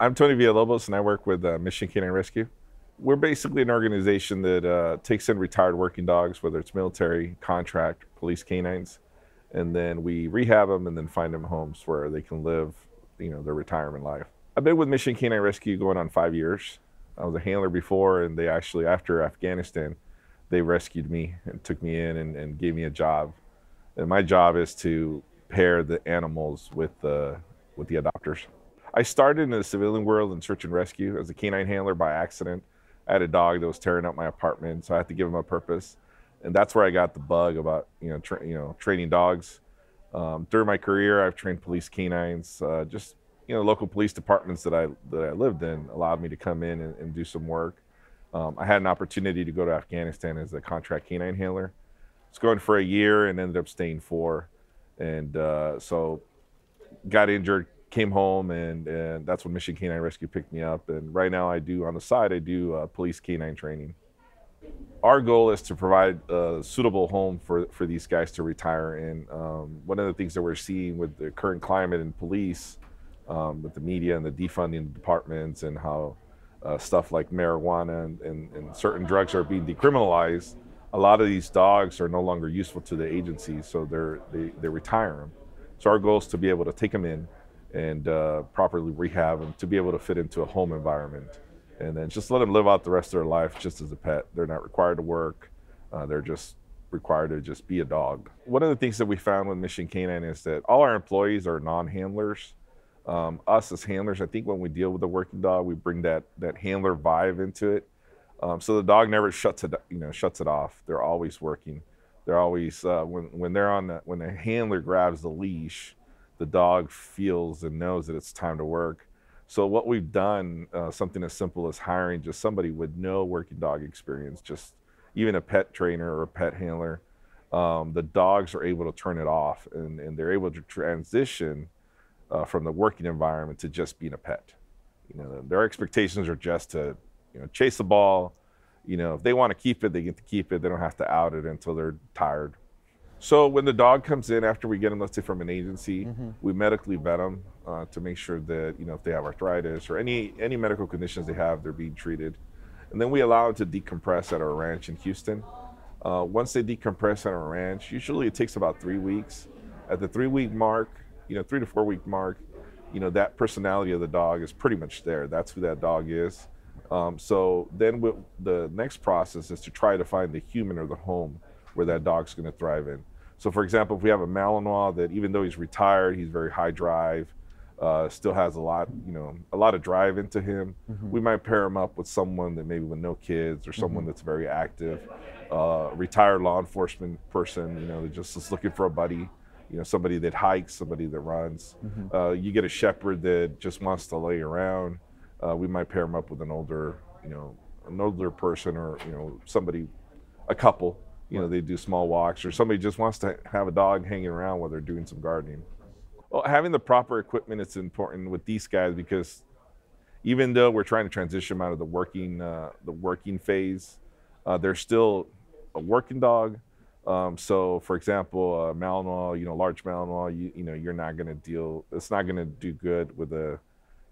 I'm Tony Villalobos, and I work with uh, Mission K9 Rescue. We're basically an organization that uh, takes in retired working dogs, whether it's military, contract, police canines, and then we rehab them and then find them homes where they can live, you know, their retirement life. I've been with Mission K9 Rescue going on five years. I was a handler before, and they actually, after Afghanistan, they rescued me and took me in and, and gave me a job. And my job is to pair the animals with the with the adopters. I started in the civilian world in search and rescue as a canine handler by accident. I had a dog that was tearing up my apartment, so I had to give him a purpose, and that's where I got the bug about you know tra- you know training dogs. Um, during my career, I've trained police canines. Uh, just you know, local police departments that I that I lived in allowed me to come in and, and do some work. Um, I had an opportunity to go to Afghanistan as a contract canine handler. I was going for a year and ended up staying four, and uh, so got injured, came home and, and that's when Mission K9 Rescue picked me up. And right now I do on the side, I do uh, police canine training. Our goal is to provide a suitable home for, for these guys to retire in. Um, one of the things that we're seeing with the current climate in police, um, with the media and the defunding departments and how uh, stuff like marijuana and, and, and certain drugs are being decriminalized, a lot of these dogs are no longer useful to the agency, so they're, they, they retire them. So our goal is to be able to take them in, and uh, properly rehab them to be able to fit into a home environment. And then just let them live out the rest of their life just as a pet. They're not required to work. Uh, they're just required to just be a dog. One of the things that we found with Mission K9 is that all our employees are non-handlers. Um, us as handlers, I think when we deal with a working dog, we bring that that handler vibe into it. Um, so the dog never shuts it, you know, shuts it off. They're always working. They're always uh, when when they're on the, when the handler grabs the leash, the dog feels and knows that it's time to work. So what we've done, uh, something as simple as hiring just somebody with no working dog experience, just even a pet trainer or a pet handler, um, the dogs are able to turn it off and, and they're able to transition uh, from the working environment to just being a pet. You know, their expectations are just to, you know, chase the ball. You know, if they want to keep it, they get to keep it. They don't have to out it until they're tired so when the dog comes in after we get them, let's say from an agency, mm-hmm. we medically vet them uh, to make sure that you know if they have arthritis or any any medical conditions they have, they're being treated, and then we allow them to decompress at our ranch in Houston. Uh, once they decompress at our ranch, usually it takes about three weeks. At the three week mark, you know, three to four week mark, you know that personality of the dog is pretty much there. That's who that dog is. Um, so then the next process is to try to find the human or the home where that dog's going to thrive in. So, for example, if we have a Malinois that even though he's retired, he's very high drive, uh, still has a lot, you know, a lot of drive into him. Mm-hmm. We might pair him up with someone that maybe with no kids or someone mm-hmm. that's very active, uh, retired law enforcement person, you know, that just is looking for a buddy. You know, somebody that hikes, somebody that runs. Mm-hmm. Uh, you get a shepherd that just wants to lay around. Uh, we might pair him up with an older, you know, an older person or you know somebody, a couple you know, they do small walks, or somebody just wants to have a dog hanging around while they're doing some gardening. Well, having the proper equipment is important with these guys because even though we're trying to transition them out of the working uh, the working phase, uh, they're still a working dog. Um, so, for example, uh, Malinois, you know, large Malinois, you, you know, you're not going to deal. It's not going to do good with a,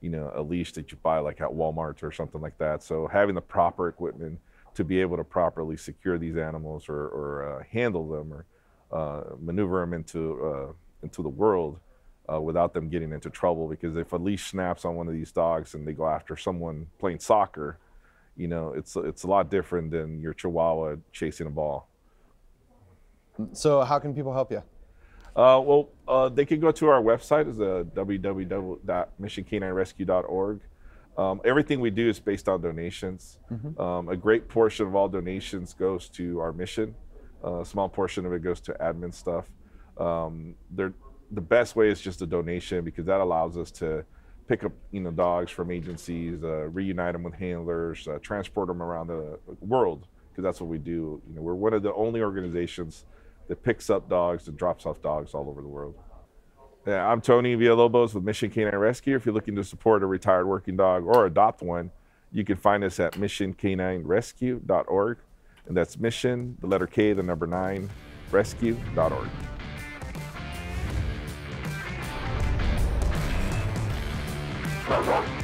you know, a leash that you buy like at Walmart or something like that. So, having the proper equipment to be able to properly secure these animals or, or uh, handle them or uh, maneuver them into, uh, into the world uh, without them getting into trouble. Because if a leash snaps on one of these dogs and they go after someone playing soccer, you know, it's, it's a lot different than your chihuahua chasing a ball. So how can people help you? Uh, well, uh, they can go to our website, is uh, www.missionk9rescue.org. Um, everything we do is based on donations. Mm-hmm. Um, a great portion of all donations goes to our mission. Uh, a small portion of it goes to admin stuff. Um, the best way is just a donation because that allows us to pick up you know dogs from agencies, uh, reunite them with handlers, uh, transport them around the world because that's what we do. You know, we're one of the only organizations that picks up dogs and drops off dogs all over the world. Yeah, I'm Tony Villalobos with Mission K9 Rescue. If you're looking to support a retired working dog or adopt one, you can find us at missionk9rescue.org. And that's mission, the letter K, the number nine, rescue.org. org.